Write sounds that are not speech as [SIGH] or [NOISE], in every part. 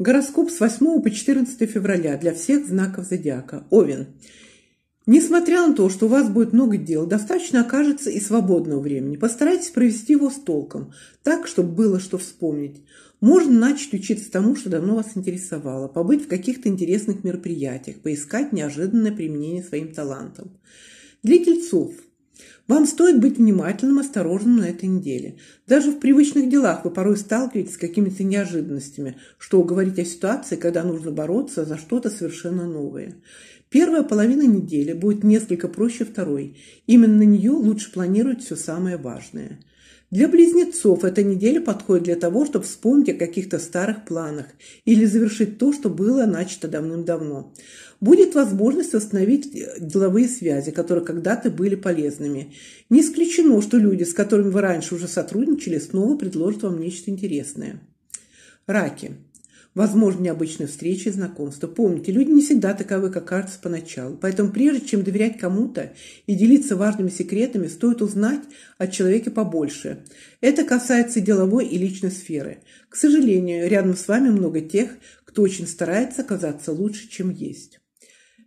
Гороскоп с 8 по 14 февраля для всех знаков зодиака. Овен. Несмотря на то, что у вас будет много дел, достаточно окажется и свободного времени. Постарайтесь провести его с толком, так, чтобы было что вспомнить. Можно начать учиться тому, что давно вас интересовало, побыть в каких-то интересных мероприятиях, поискать неожиданное применение своим талантам. Для тельцов – вам стоит быть внимательным, осторожным на этой неделе. Даже в привычных делах вы порой сталкиваетесь с какими-то неожиданностями, что говорить о ситуации, когда нужно бороться за что-то совершенно новое. Первая половина недели будет несколько проще второй. Именно на нее лучше планировать все самое важное. Для близнецов эта неделя подходит для того, чтобы вспомнить о каких-то старых планах или завершить то, что было начато давным-давно. Будет возможность восстановить деловые связи, которые когда-то были полезными. Не исключено, что люди, с которыми вы раньше уже сотрудничали, снова предложат вам нечто интересное. Раки. Возможно, необычные встречи и знакомства. Помните, люди не всегда таковы, как кажется поначалу. Поэтому прежде чем доверять кому-то и делиться важными секретами, стоит узнать о человеке побольше. Это касается и деловой, и личной сферы. К сожалению, рядом с вами много тех, кто очень старается казаться лучше, чем есть.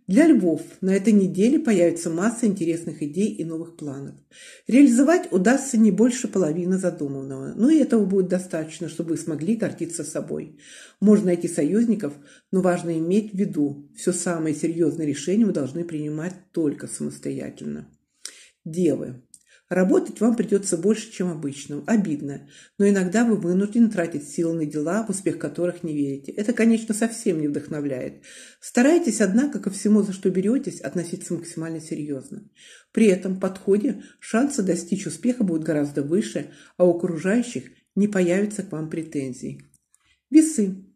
Для львов на этой неделе появится масса интересных идей и новых планов. Реализовать удастся не больше половины задуманного, но и этого будет достаточно, чтобы вы смогли гордиться собой. Можно найти союзников, но важно иметь в виду, все самые серьезные решения вы должны принимать только самостоятельно. Девы. Работать вам придется больше, чем обычно. Обидно. Но иногда вы вынуждены тратить силы на дела, в успех которых не верите. Это, конечно, совсем не вдохновляет. Старайтесь, однако, ко всему, за что беретесь, относиться максимально серьезно. При этом подходе шансы достичь успеха будут гораздо выше, а у окружающих не появится к вам претензий. Весы.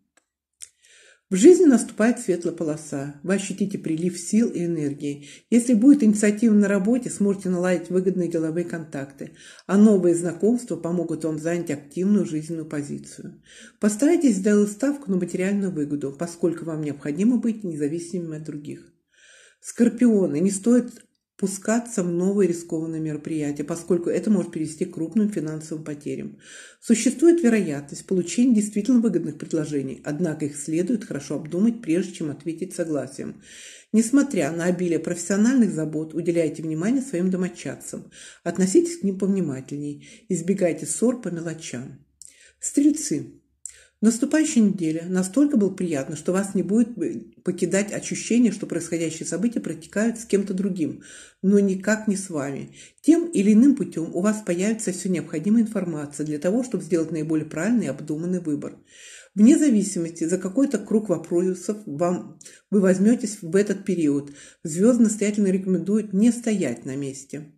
В жизни наступает светлая полоса. Вы ощутите прилив сил и энергии. Если будет инициатива на работе, сможете наладить выгодные деловые контакты, а новые знакомства помогут вам занять активную жизненную позицию. Постарайтесь сделать ставку на материальную выгоду, поскольку вам необходимо быть независимыми от других. Скорпионы, не стоит пускаться в новые рискованные мероприятия, поскольку это может привести к крупным финансовым потерям. Существует вероятность получения действительно выгодных предложений, однако их следует хорошо обдумать, прежде чем ответить согласием. Несмотря на обилие профессиональных забот, уделяйте внимание своим домочадцам, относитесь к ним повнимательней, избегайте ссор по мелочам. Стрельцы. Наступающая неделя настолько был приятна, что вас не будет покидать ощущение, что происходящие события протекают с кем-то другим, но никак не с вами. Тем или иным путем у вас появится все необходимая информация для того, чтобы сделать наиболее правильный и обдуманный выбор. Вне зависимости, за какой-то круг вопросов вам вы возьметесь в этот период, звезд настоятельно рекомендуют не стоять на месте.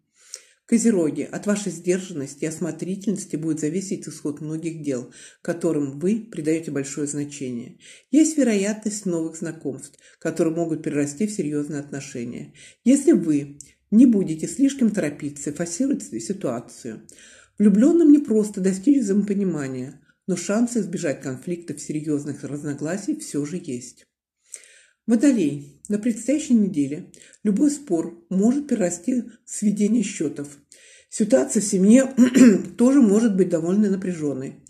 Козероги, от вашей сдержанности и осмотрительности будет зависеть исход многих дел, которым вы придаете большое значение. Есть вероятность новых знакомств, которые могут перерасти в серьезные отношения. Если вы не будете слишком торопиться форсировать ситуацию, влюбленным не просто достичь взаимопонимания, но шансы избежать конфликтов серьезных разногласий все же есть. Водолей. На предстоящей неделе любой спор может перерасти в сведение счетов. Ситуация в семье [CLEARS THROAT] тоже может быть довольно напряженной.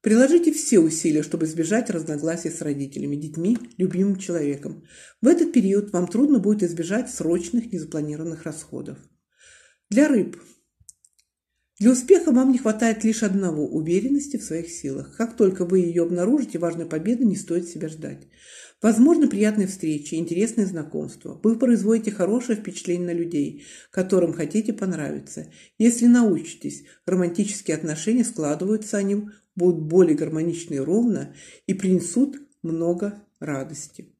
Приложите все усилия, чтобы избежать разногласий с родителями, детьми, любимым человеком. В этот период вам трудно будет избежать срочных незапланированных расходов. Для рыб – для успеха вам не хватает лишь одного – уверенности в своих силах. Как только вы ее обнаружите, важной победы не стоит себя ждать. Возможно, приятные встречи, интересные знакомства. Вы производите хорошее впечатление на людей, которым хотите понравиться. Если научитесь, романтические отношения складываются, они будут более гармоничны и ровно и принесут много радости.